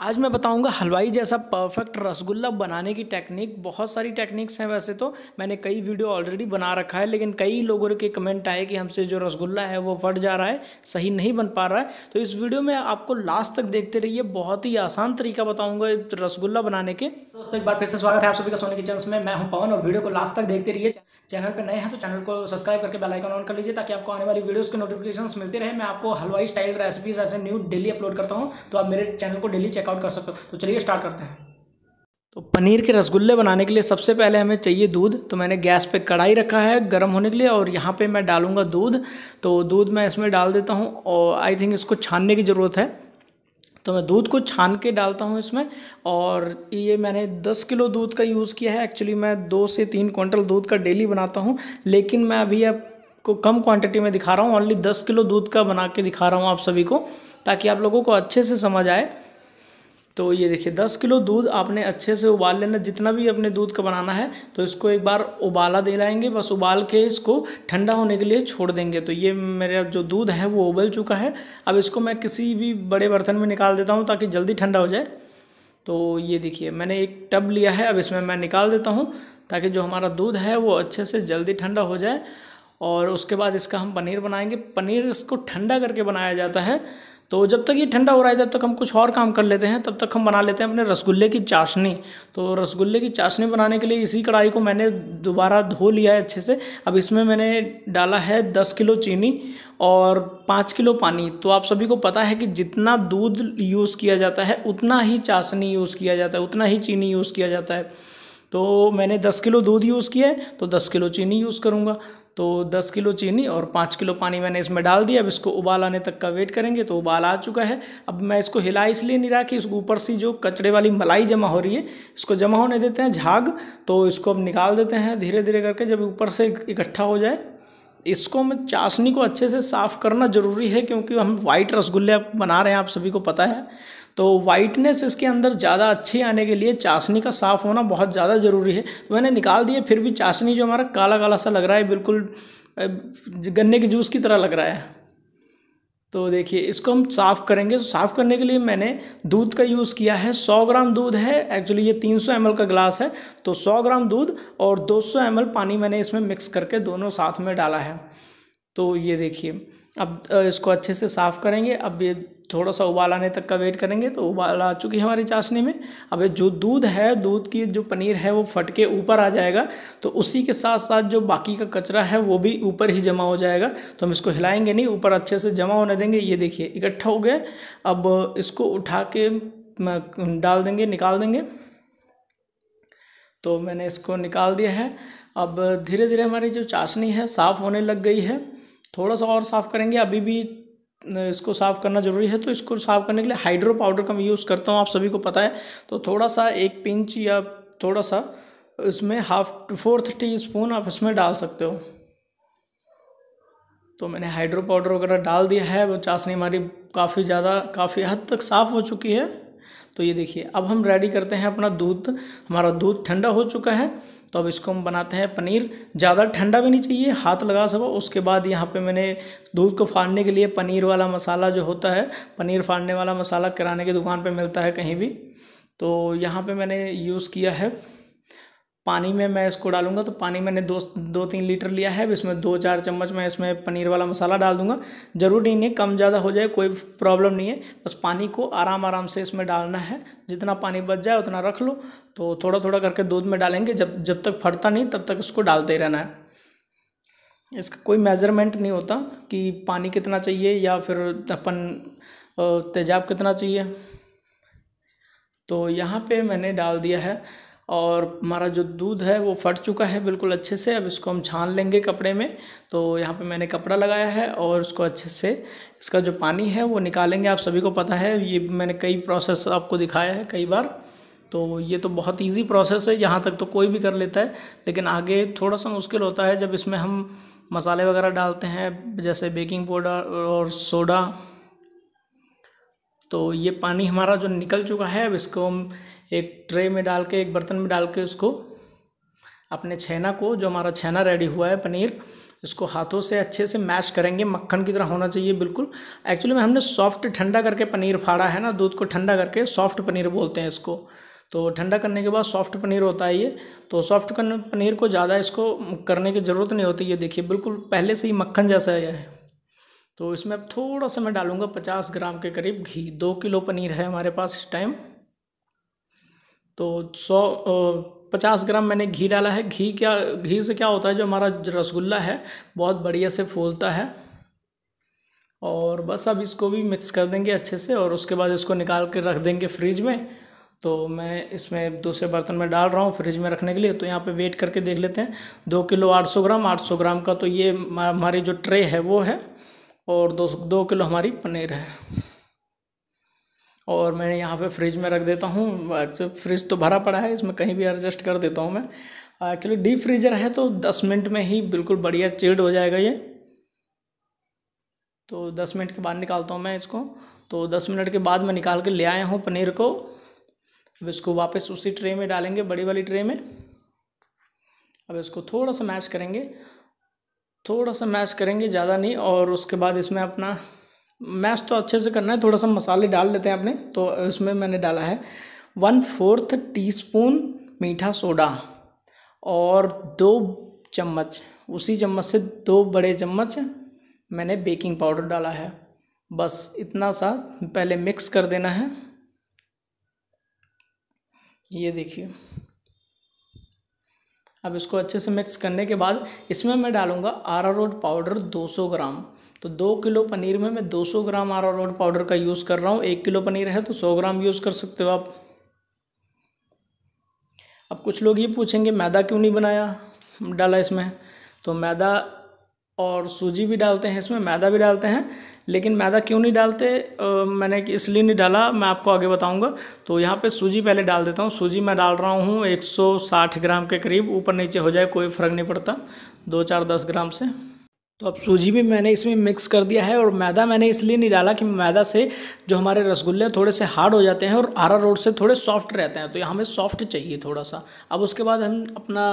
आज मैं बताऊँगा हलवाई जैसा परफेक्ट रसगुल्ला बनाने की टेक्निक बहुत सारी टेक्निक्स हैं वैसे तो। मैंने कई वीडियो ऑलरेडी बना रखा है, लेकिन कई लोगों के कमेंट आए कि हमसे जो रसगुल्ला है वो फट जा रहा है, सही नहीं बन पा रहा है। तो इस वीडियो में आपको लास्ट तक देखते रहिए। बहुत ही आसान तरीका बताऊँगा रसगुल्ला बनाने के। दोस्तों, एक बार फिर से स्वागत है आप सभी का सोने किचन में। मैं हूँ पवन और वीडियो को लास्ट तक देखते रहिए। चैनल पर नए हैं तो चैनल को सब्सक्राइब करके बेल आइकन ऑन कर लीजिए, ताकि आपको आने वाली वीडियोस के नोटिफिकेशन मिलते रहे। मैं आपको हलवाई स्टाइल रेसिपीज़ ऐसे न्यू डेली अपलोड करता हूँ। तो आप मेरे चैनल को डेली चेकआउट कर सकते हो। तो चलिए स्टार्ट करते हैं। तो पनीर के रसगुल्ले बनाने के लिए सबसे पहले हमें चाहिए दूध। तो मैंने गैस पे कढ़ाई रखा है गर्म होने के लिए और यहाँ पे मैं डालूँगा दूध। तो दूध मैं इसमें डाल देता हूँ और आई थिंक इसको छानने की ज़रूरत है। तो मैं दूध को छान के डालता हूँ इसमें और ये मैंने 10 किलो दूध का यूज़ किया है। एक्चुअली मैं दो से तीन क्विंटल दूध का डेली बनाता हूँ। लेकिन मैं अभी आपको कम क्वांटिटी में दिखा रहा हूँ। ओनली 10 किलो दूध का बना के दिखा रहा हूँ आप सभी को ताकि आप लोगों को अच्छे से समझ आए। तो ये देखिए, दस किलो दूध आपने अच्छे से उबाल लेना, जितना भी अपने दूध का बनाना है तो इसको एक बार उबाला दे लाएँगे, बस उबाल के इसको ठंडा होने के लिए छोड़ देंगे। तो ये मेरा जो दूध है, वो उबल चुका है। अब इसको मैं किसी भी बड़े बर्तन में निकाल देता हूँ, ताकि जल्दी ठंडा हो जाए। तो ये देखिए, मैंने एक टब लिया है, अब इसमें मैं निकाल देता हूँ, ताकि जो हमारा दूध है, वो अच्छे से जल्दी ठंडा हो जाए। और उसके बाद इसका हम पनीर बनाएँगे। पनीर इसको ठंडा करके बनाया जाता है। तो जब तक ये ठंडा हो रहा है, जब तक हम कुछ और काम कर लेते हैं, तब तक हम बना लेते हैं अपने रसगुल्ले की चाशनी। तो रसगुल्ले की चाशनी बनाने के लिए इसी कढ़ाई को मैंने दोबारा धो लिया है अच्छे से। अब इसमें मैंने डाला है दस किलो चीनी और पाँच किलो पानी। तो आप सभी को पता है कि जितना दूध यूज़ किया जाता है, उतना ही चाशनी यूज़ किया जाता है, उतना ही चीनी यूज़ किया जाता है। तो मैंने दस किलो दूध यूज़ किया है तो दस किलो चीनी यूज़ करूँगा। तो 10 किलो चीनी और 5 किलो पानी मैंने इसमें डाल दिया। अब इसको उबाल आने तक का वेट करेंगे तो उबाल आ चुका है। अब मैं इसको हिला इसलिए नहीं रहा कि इसको ऊपर से जो कचड़े वाली मलाई जमा हो रही है, इसको जमा होने देते हैं झाग। तो इसको अब निकाल देते हैं धीरे धीरे करके जब ऊपर से इकट्ठा हो जाए। इसको मैं चाशनी को अच्छे से साफ़ करना ज़रूरी है क्योंकि हम वाइट रसगुल्ले बना रहे हैं, आप सभी को पता है। तो वाइटनेस इसके अंदर ज़्यादा अच्छी आने के लिए चाशनी का साफ़ होना बहुत ज़्यादा ज़रूरी है। तो मैंने निकाल दिया फिर भी चाशनी जो हमारा काला काला सा लग रहा है, बिल्कुल गन्ने के जूस की तरह लग रहा है। तो देखिए, इसको हम साफ़ करेंगे। तो साफ़ करने के लिए मैंने दूध का यूज़ किया है। 100 ग्राम दूध है। एक्चुअली ये 300 सौ का ग्लास है। तो 100 ग्राम दूध और 200 सौ पानी मैंने इसमें मिक्स करके दोनों साथ में डाला है। तो ये देखिए अब इसको अच्छे से साफ़ करेंगे। अब ये थोड़ा सा उबाल आने तक का वेट करेंगे तो उबाल आ चुकी है हमारी चाशनी में। अब जो दूध है, दूध की जो पनीर है, वो फट के ऊपर आ जाएगा तो उसी के साथ साथ जो बाकी का कचरा है, वो भी ऊपर ही जमा हो जाएगा। तो हम इसको हिलाएँगे नहीं, ऊपर अच्छे से जमा होने देंगे। ये देखिए, इकट्ठा हो गया। अब इसको उठा के डाल देंगे, निकाल देंगे। तो मैंने इसको निकाल दिया है। अब धीरे धीरे हमारी जो चाशनी है, साफ़ होने लग गई है। थोड़ा सा और साफ़ करेंगे। अभी भी इसको साफ़ करना ज़रूरी है तो इसको साफ़ करने के लिए हाइड्रो पाउडर का मैं यूज़ करता हूँ, आप सभी को पता है। तो थोड़ा सा एक पिंच या थोड़ा सा इसमें हाफ़ फोर्थ टी स्पून आप इसमें डाल सकते हो। तो मैंने हाइड्रो पाउडर वगैरह डाल दिया है, वो चाशनी हमारी काफ़ी ज़्यादा, काफ़ी हद तक साफ़ हो चुकी है। तो ये देखिए, अब हम रेडी करते हैं अपना दूध। हमारा दूध ठंडा हो चुका है। तो अब इसको हम बनाते हैं पनीर। ज़्यादा ठंडा भी नहीं चाहिए, हाथ लगा सको। उसके बाद यहाँ पे मैंने दूध को फाड़ने के लिए पनीर वाला मसाला जो होता है, पनीर फाड़ने वाला मसाला किराने की दुकान पर मिलता है कहीं भी। तो यहाँ पर मैंने यूज़ किया है पानी में मैं इसको डालूँगा तो पानी मैंने दो दो तीन लीटर लिया है। इसमें दो चार चम्मच मैं इसमें पनीर वाला मसाला डाल दूँगा। ज़रूरी नहीं है, कम ज़्यादा हो जाए, कोई प्रॉब्लम नहीं है। बस पानी को आराम आराम से इसमें डालना है। जितना पानी बच जाए, उतना रख लो। तो थोड़ा थोड़ा करके दूध में डालेंगे। जब जब तक फटता नहीं, तब तक उसको डालते ही रहना है। इसका कोई मेज़रमेंट नहीं होता कि पानी कितना चाहिए या फिर अपन तेज़ाब कितना चाहिए। तो यहाँ पे मैंने डाल दिया है और हमारा जो दूध है वो फट चुका है बिल्कुल अच्छे से। अब इसको हम छान लेंगे कपड़े में। तो यहाँ पे मैंने कपड़ा लगाया है और उसको अच्छे से इसका जो पानी है वो निकालेंगे। आप सभी को पता है, ये मैंने कई प्रोसेस आपको दिखाया है कई बार। तो ये तो बहुत ईजी प्रोसेस है, यहाँ तक तो कोई भी कर लेता है। लेकिन आगे थोड़ा सा मुश्किल होता है जब इसमें हम मसाले वगैरह डालते हैं, जैसे बेकिंग पाउडर और सोडा तो ये पानी हमारा जो निकल चुका है, अब इसको हम एक ट्रे में डाल के, एक बर्तन में डाल के उसको, अपने छेना को, जो हमारा छेना रेडी हुआ है पनीर इसको हाथों से अच्छे से मैश करेंगे। मक्खन की तरह होना चाहिए बिल्कुल। एक्चुअली में हमने सॉफ्ट ठंडा करके पनीर फाड़ा है ना, दूध को ठंडा करके सॉफ्ट पनीर बोलते हैं इसको। तो ठंडा करने के बाद सॉफ्ट पनीर होता है ये। तो सॉफ्ट पनीर को ज़्यादा इसको करने की ज़रूरत नहीं होती, ये देखिए, बिल्कुल पहले से ही मक्खन जैसा है। तो इसमें अब थोड़ा सा मैं डालूँगा पचास ग्राम के करीब घी। दो किलो पनीर है हमारे पास इस टाइम तो सौ पचास ग्राम मैंने घी डाला है। घी क्या, घी से क्या होता है, जो हमारा रसगुल्ला है, बहुत बढ़िया से फूलता है। और बस अब इसको भी मिक्स कर देंगे अच्छे से और उसके बाद इसको निकाल के रख देंगे फ्रिज में। तो मैं इसमें दूसरे बर्तन में डाल रहा हूँ फ्रिज में रखने के लिए। तो यहाँ पे वेट करके देख लेते हैं। दो किलो आठ सौ ग्राम, आठ सौ ग्राम का तो ये हमारी जो ट्रे है वो है और दो दो किलो हमारी पनीर है। और मैं यहाँ पे फ्रिज में रख देता हूँ। फ्रिज तो भरा पड़ा है, इसमें कहीं भी एडजस्ट कर देता हूँ मैं। एक्चुअली डीप फ्रीजर है तो दस मिनट में ही बिल्कुल बढ़िया चिल्ड हो जाएगा ये। तो दस मिनट के बाद निकालता हूँ मैं इसको। तो दस मिनट के बाद मैं निकाल के ले आया हूँ पनीर को। अब इसको वापस उसी ट्रे में डालेंगे, बड़ी वाली ट्रे में। अब इसको थोड़ा सा मैश करेंगे। थोड़ा सा मैश करेंगे, ज़्यादा नहीं, और उसके बाद इसमें अपना मैश तो अच्छे से करना है, थोड़ा सा मसाले डाल लेते हैं अपने तो इसमें मैंने डाला है वन फोर्थ टीस्पून मीठा सोडा और दो चम्मच, उसी चम्मच से दो बड़े चम्मच मैंने बेकिंग पाउडर डाला है। बस इतना सा, पहले मिक्स कर देना है। ये देखिए। अब इसको अच्छे से मिक्स करने के बाद इसमें मैं डालूँगा आरा रोड पाउडर 200 ग्राम। तो दो किलो पनीर में मैं 200 ग्राम आरा रोड पाउडर का यूज़ कर रहा हूँ। एक किलो पनीर है तो 100 ग्राम यूज़ कर सकते हो आप। अब कुछ लोग ये पूछेंगे मैदा क्यों नहीं बनाया? डाला इसमें। तो मैदा और सूजी भी डालते हैं इसमें मैदा भी डालते हैं लेकिन मैदा क्यों नहीं डालते? आ, मैंने इसलिए नहीं डाला मैं आपको आगे बताऊँगा। तो यहाँ पे सूजी पहले डाल देता हूँ। सूजी मैं डाल रहा हूँ 160 ग्राम के करीब ऊपर नीचे हो जाए कोई फ़र्क नहीं पड़ता। दो चार दस ग्राम से। तो अब सूजी भी मैंने इसमें मिक्स कर दिया है और मैदा मैंने इसलिए नहीं डाला कि मैदा से जो हमारे रसगुल्ले थोड़े से हार्ड हो जाते हैं और आरा रोड से थोड़े सॉफ्ट रहते हैं। तो हमें सॉफ्ट चाहिए थोड़ा सा अब उसके बाद हम अपना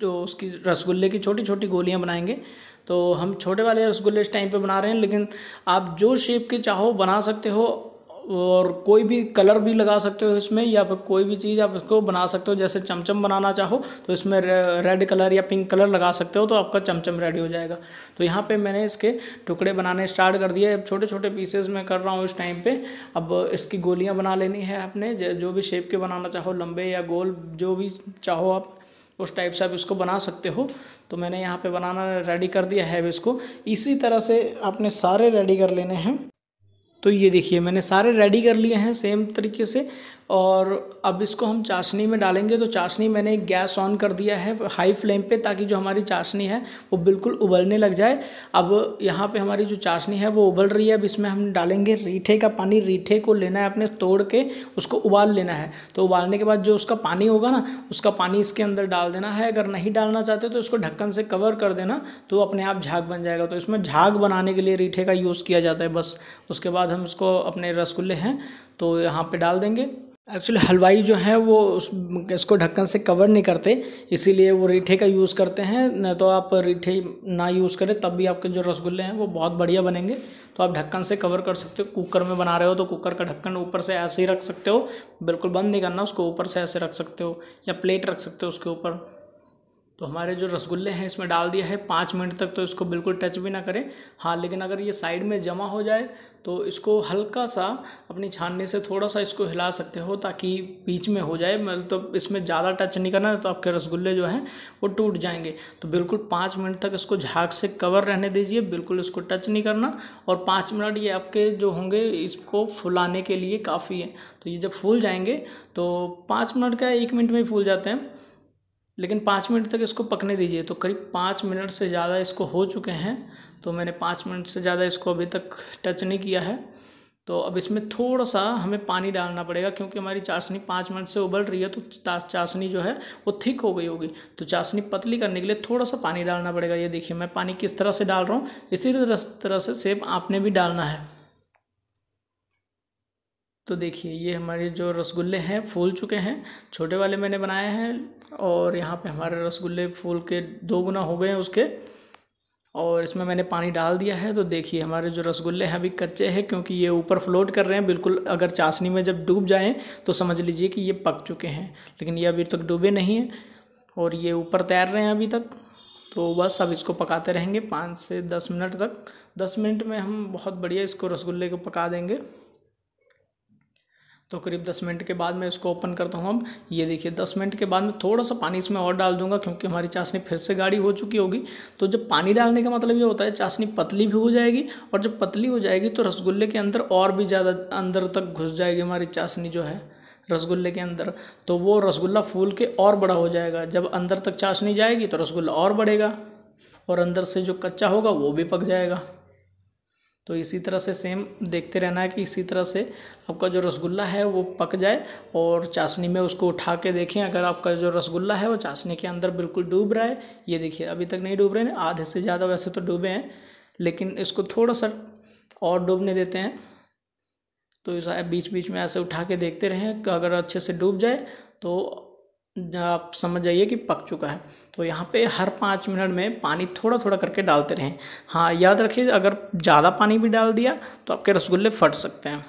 जो उसकी रसगुल्ले की छोटी छोटी गोलियाँ बनाएँगे। तो हम छोटे वाले रसगुल्ले इस टाइम पर बना रहे हैं, लेकिन आप जो शेप के चाहो बना सकते हो। और कोई भी कलर भी लगा सकते हो इसमें, या फिर कोई भी चीज़ आप इसको बना सकते हो, जैसे चमचम बनाना चाहो तो इसमें रेड कलर या पिंक कलर लगा सकते हो तो आपका चमचम रेडी हो जाएगा। तो यहाँ पे मैंने इसके टुकड़े बनाने स्टार्ट कर दिए। अब छोटे छोटे पीसेज में कर रहा हूँ इस टाइम पे। अब इसकी गोलियाँ बना लेनी है आपने, जो भी शेप के बनाना चाहो, लंबे या गोल, जो भी चाहो आप, उस टाइप से आप इसको बना सकते हो। तो मैंने यहाँ पे बनाना रेडी कर दिया है इसको। इसी तरह से आपने सारे रेडी कर लेने हैं। तो ये देखिए मैंने सारे रेडी कर लिए हैं सेम तरीके से। और अब इसको हम चाशनी में डालेंगे तो चाशनी मैंने गैस ऑन कर दिया है हाई फ्लेम पे ताकि जो हमारी चाशनी है वो बिल्कुल उबलने लग जाए। अब यहाँ पे हमारी जो चाशनी है वो उबल रही है। अब इसमें हम डालेंगे रीठे का पानी। रीठे को लेना है अपने तोड़ के, उसको उबाल लेना है। तो उबालने के बाद जो उसका पानी होगा ना, उसका पानी इसके अंदर डाल देना है। अगर नहीं डालना चाहते तो इसको ढक्कन से कवर कर देना तो अपने आप झाग बन जाएगा। तो इसमें झाग बनाने के लिए रीठे का यूज़ किया जाता है बस। उसके बाद हम इसको अपने रसगुल्ले हैं तो यहाँ पर डाल देंगे। एक्चुअली हलवाई जो है वो उस, इसको ढक्कन से कवर नहीं करते, इसीलिए वो रीठे का यूज़ करते हैं। न तो आप रीठे ना यूज़ करें, तब भी आपके जो रसगुल्ले हैं वो बहुत बढ़िया बनेंगे। तो आप ढक्कन से कवर कर सकते हो। कुकर में बना रहे हो तो कुकर का ढक्कन ऊपर से ऐसे ही रख सकते हो। बिल्कुल बंद नहीं करना, उसको ऊपर से ऐसे रख सकते हो या प्लेट रख सकते हो उसके ऊपर। तो हमारे जो रसगुल्ले हैं इसमें डाल दिया है, पाँच मिनट तक तो इसको बिल्कुल टच भी ना करें। हाँ लेकिन अगर ये साइड में जमा हो जाए तो इसको हल्का सा अपनी छाननी से थोड़ा सा इसको हिला सकते हो ताकि बीच में हो जाए। मतलब तो इसमें ज़्यादा टच नहीं करना तो आपके रसगुल्ले जो हैं वो टूट जाएँगे। तो बिल्कुल पाँच मिनट तक इसको झाग से कवर रहने दीजिए, बिल्कुल इसको टच नहीं करना। और पाँच मिनट ये आपके जो होंगे, इसको फुलाने के लिए काफ़ी है। तो ये जब फूल जाएँगे तो पाँच मिनट का एक मिनट में ही फूल जाते हैं। लेकिन पाँच मिनट तक इसको पकने दीजिए। तो करीब पाँच मिनट से ज़्यादा इसको हो चुके हैं। तो मैंने पाँच मिनट से ज़्यादा इसको अभी तक टच नहीं किया है। तो अब इसमें थोड़ा सा हमें पानी डालना पड़ेगा क्योंकि हमारी चाशनी पाँच मिनट से उबल रही है। तो चाशनी जो है वो थिक हो गई होगी। तो चाशनी पतली करने के लिए थोड़ा सा पानी डालना पड़ेगा। ये देखिए, मैं पानी किस तरह से डाल रहा हूँ, इसी तरह से सेब आपने भी डालना है। तो देखिए, ये हमारे जो रसगुल्ले हैं, फूल चुके हैं। छोटे वाले मैंने बनाए हैं और यहाँ पे हमारे रसगुल्ले फूल के दो गुना हो गए हैं उसके। और इसमें मैंने पानी डाल दिया है तो देखिए हमारे जो रसगुल्ले हैं अभी कच्चे हैं, क्योंकि ये ऊपर फ्लोट कर रहे हैं। बिल्कुल अगर चाशनी में जब डूब जाएँ तो समझ लीजिए कि ये पक चुके हैं, लेकिन ये अभी तक डूबे नहीं हैं और ये ऊपर तैर रहे हैं अभी तक। तो बस अब इसको पकाते रहेंगे पाँच से दस मिनट तक। दस मिनट में हम बहुत बढ़िया इसको रसगुल्ले को पका देंगे। तो करीब दस मिनट के बाद मैं इसको ओपन करता हूँ। अब ये देखिए, दस मिनट के बाद मैं थोड़ा सा पानी इसमें और डाल दूँगा, क्योंकि हमारी चाशनी फिर से गाढ़ी हो चुकी होगी। तो जब पानी डालने का मतलब ये होता है, चाशनी पतली भी हो जाएगी, और जब पतली हो जाएगी तो रसगुल्ले के अंदर और भी ज़्यादा अंदर तक घुस जाएगी हमारी चाशनी जो है, रसगुल्ले के अंदर। तो वो रसगुल्ला फूल के और बड़ा हो जाएगा। जब अंदर तक चाशनी जाएगी तो रसगुल्ला और बढ़ेगा, और अंदर से जो कच्चा होगा वो भी पक जाएगा। तो इसी तरह से सेम देखते रहना है कि इसी तरह से आपका जो रसगुल्ला है वो पक जाए और चाशनी में उसको उठा के देखें। अगर आपका जो रसगुल्ला है वो चाशनी के अंदर बिल्कुल डूब रहा है, ये देखिए, अभी तक नहीं डूब रहे हैं, आधे से ज़्यादा वैसे तो डूबे हैं, लेकिन इसको थोड़ा सा और डूबने देते हैं। तो इस बीच बीच में ऐसे उठा के देखते रहें, अगर अच्छे से डूब जाए तो आप समझ जाइए कि पक चुका है। तो यहाँ पे हर पाँच मिनट में पानी थोड़ा थोड़ा करके डालते रहें। हाँ याद रखिए, अगर ज़्यादा पानी भी डाल दिया तो आपके रसगुल्ले फट सकते हैं।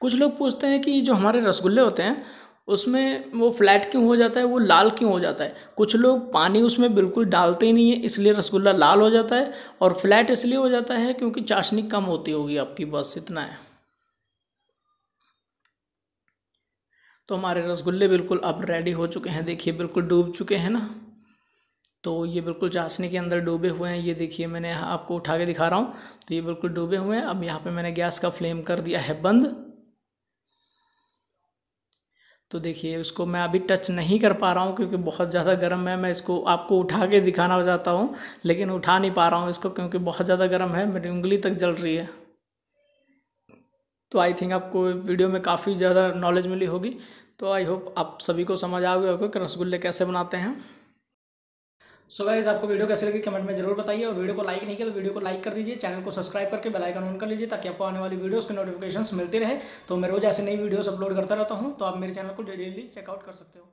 कुछ लोग पूछते हैं कि जो हमारे रसगुल्ले होते हैं, उसमें वो फ्लैट क्यों हो जाता है, वो लाल क्यों हो जाता है? कुछ लोग पानी उसमें बिल्कुल डालते ही नहीं है, इसलिए रसगुल्ला लाल हो जाता है, और फ्लैट इसलिए हो जाता है क्योंकि चाशनी कम होती होगी आपकी, बस इतना है। तो हमारे रसगुल्ले बिल्कुल अब रेडी हो चुके हैं। देखिए, बिल्कुल डूब चुके हैं ना। तो ये बिल्कुल चाशनी के अंदर डूबे हुए हैं। ये देखिए, मैंने आपको उठा के दिखा रहा हूँ। तो ये बिल्कुल डूबे हुए हैं। अब यहाँ पे मैंने गैस का फ्लेम कर दिया है बंद। तो देखिए, इसको मैं अभी टच नहीं कर पा रहा हूँ, क्योंकि बहुत ज़्यादा गर्म है। मैं इसको आपको उठा के दिखाना चाहता हूँ, लेकिन उठा नहीं पा रहा हूँ इसको, क्योंकि बहुत ज़्यादा गर्म है। मेरी उंगली तक जल रही है। तो आई थिंक आपको वीडियो में काफ़ी ज़्यादा नॉलेज मिली होगी। तो आई होप आप सभी को समझ आ गया होगा कि रसगुल्ले कैसे बनाते हैं। सो गाइज़ आपको वीडियो कैसे लगी कमेंट में ज़रूर बताइए और वीडियो को लाइक नहीं किया तो वीडियो को लाइक कर दीजिए। चैनल को सब्सक्राइब करके बेल आइकन ऑन कर लीजिए ताकि आपको आने वाली वीडियोस के नोटिफिकेशंस मिलते रहे। तो मैं रोज ऐसे नई वीडियोस अपलोड करता रहता हूँ। तो आप मेरे चैनल को डेली चेकआउट कर सकते हो।